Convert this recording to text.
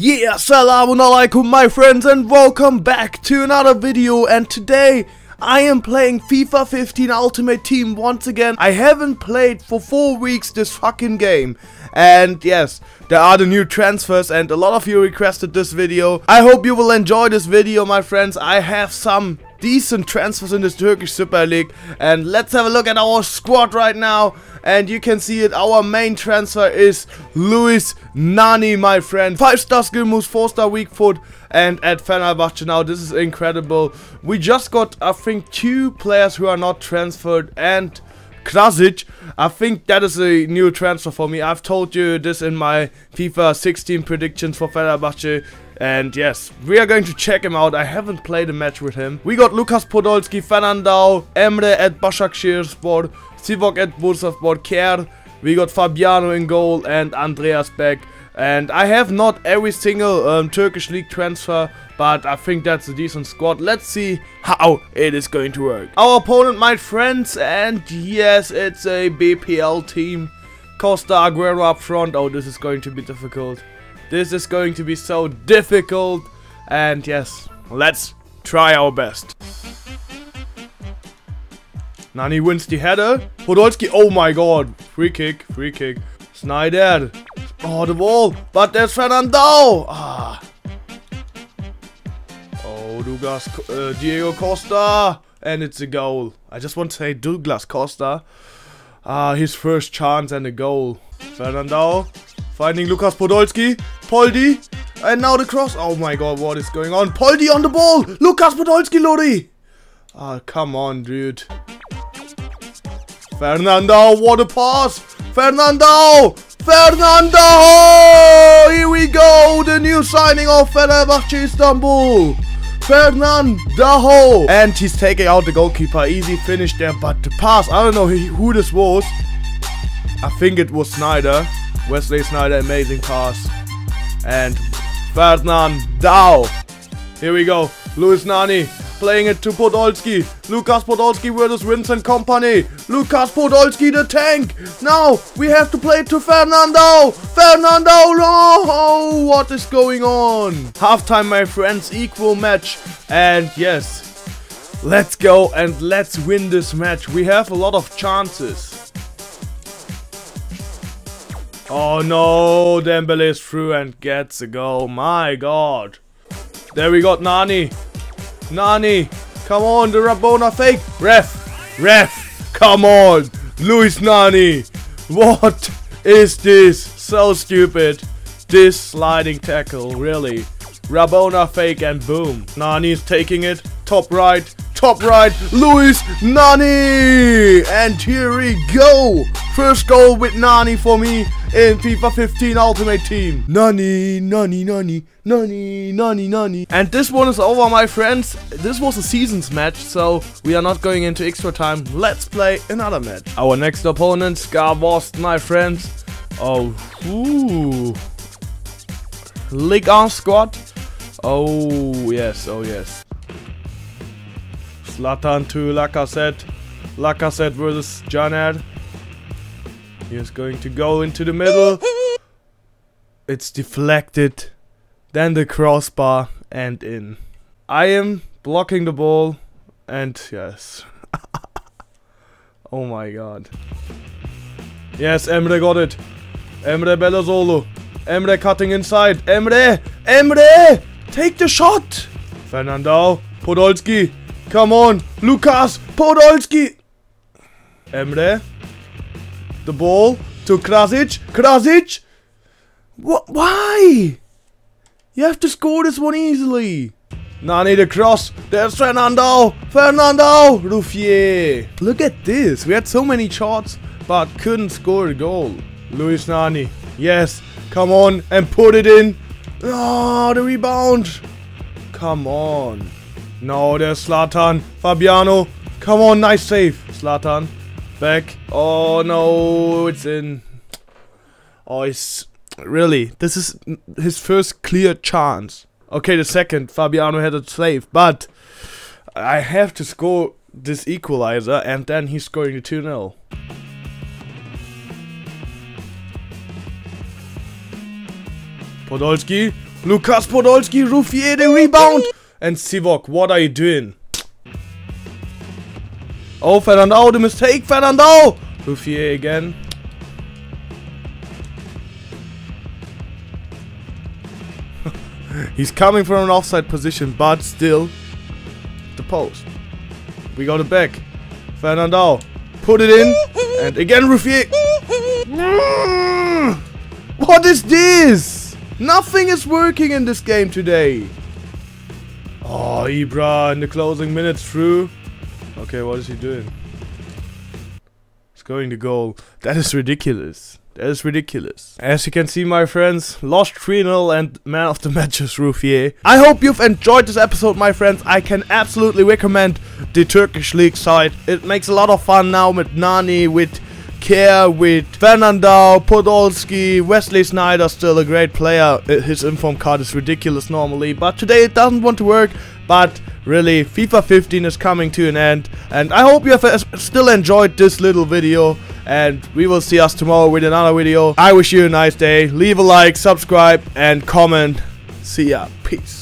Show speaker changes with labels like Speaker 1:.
Speaker 1: Yeah, assalamu alaikum my friends and welcome back to another video and today I am playing FIFA 15 Ultimate Team once again. I haven't played for 4 weeks this fucking game and yes, there are the new transfers and a lot of you requested this video. I hope you will enjoy this video my friends. I have some decent transfers in this Turkish Super League. And let's have a look at our squad right now. And you can see it. Our main transfer is Luis Nani my friend. 5 star skill moves 4 star weak foot and at Fenerbahce. Now this is incredible. We just got I think two players who are not transferred and Krasic, I think that is a new transfer for me. I've told you this in my FIFA 16 predictions for Fenerbahce. And yes, we are going to check him out. I haven't played a match with him. We got Lukas Podolski, Fernandao, Emre at Başakşehirspor, Sivok at Bursaspor, Kjaer. We got Fabiano in goal and Andreas back. And I have not every single um, Turkish league transfer, but I think that's a decent squad. Let's see how it is going to work. Our opponent, my friends, and yes, it's a BPL team. Costa Aguero up front. Oh, this is going to be difficult. This is going to be so difficult. And yes, let's try our best. Nani wins the header. Podolski, oh my god. Free kick, free kick. Sneijder. Oh, the ball. But there's Fernando. Ah. Oh, Douglas, uh, Diego Costa. And it's a goal. I just want to say Douglas Costa. Ah, his first chance and a goal. Fernando. Finding Lukas Podolski. Poldi. And now the cross. Oh my god, what is going on? Poldi on the ball. Lukas Podolski, Lodi. Ah, come on, dude. Fernando, what a pass! Fernando! Fernando! Here we go! The new signing of Fenerbahce Istanbul! Fernando! And he's taking out the goalkeeper. Easy finish there, but the pass, I don't know who this was. I think it was Sneijder. Wesley Sneijder, amazing pass. And Fernando! Here we go. Luis Nani playing it to Podolski. Lukas Podolski versus Vincent Kompany. Lukas Podolski the tank. Now we have to play to Fernando. Fernando, oh, what is going on? Halftime, my friends, equal match. And yes, let's go and let's win this match. We have a lot of chances. Oh no, Dembele is through and gets a goal. My god. There we got Nani. Nani, come on, the Rabona fake. Ref, ref, come on. Luis Nani. What is this? So stupid. This sliding tackle, really. Rabona fake and boom. Nani is taking it. Top right, top right. Luis Nani. And here we go. First goal with Nani for me in FIFA 15 Ultimate Team. Nani, Nani, Nani, Nani, Nani, Nani. And this one is over, my friends. This was a seasons match, so we are not going into extra time. Let's play another match. Our next opponent, Scarvost, my friends. Oh, ooh. Ligue 1 squad. Oh, yes, oh, yes. Zlatan to Lacazette. Lacazette versus Janad. He is going to go into the middle. It's deflected. Then the crossbar and in. I am blocking the ball and yes. oh my god. Yes, Emre got it. Emre Belözoğlu. Emre cutting inside. Emre! Emre! Take the shot! Fernando. Podolski. Come on. Lukas. Podolski. Emre. The ball to Krasic. Krasic! What? Why? You have to score this one easily. Nani the cross. There's Fernando. Fernando. Ruffier. Look at this. We had so many shots, but couldn't score a goal. Luis Nani. Yes. Come on and put it in. Oh, the rebound. Come on. No, there's Zlatan. Fabiano. Come on, nice save. Zlatan. Back. Oh, no. It's in. Oh, it's... Really, this is his first clear chance. Okay, the second, Fabiano had a save, but I have to score this equalizer and then he's scoring the 2-0. Podolski. Lukas Podolski, Ruffier, the rebound. And Sivok, what are you doing? Oh, Fernando, the mistake, Fernando! Ruffier again. He's coming from an offside position, but still the post. We got it back. Fernando, put it in, and again Ruffier. Mm. what is this? Nothing is working in this game today. Oh, Ibra in the closing minutes through. Okay, what is he doing? He's going to goal. That is ridiculous. That is ridiculous. As you can see, my friends, lost 3-0 and man of the match is Ruffier. I hope you've enjoyed this episode, my friends. I can absolutely recommend the Turkish League side. It makes a lot of fun now with Nani, with Kjaer, with Fernando, Podolski, Wesley Sneijder, still a great player. His inform card is ridiculous normally, but today it doesn't want to work. But really, FIFA 15 is coming to an end. And I hope you have uh, still enjoyed this little video. And we will see us tomorrow with another video. I wish you a nice day. Leave a like, subscribe, and comment. See ya. Peace.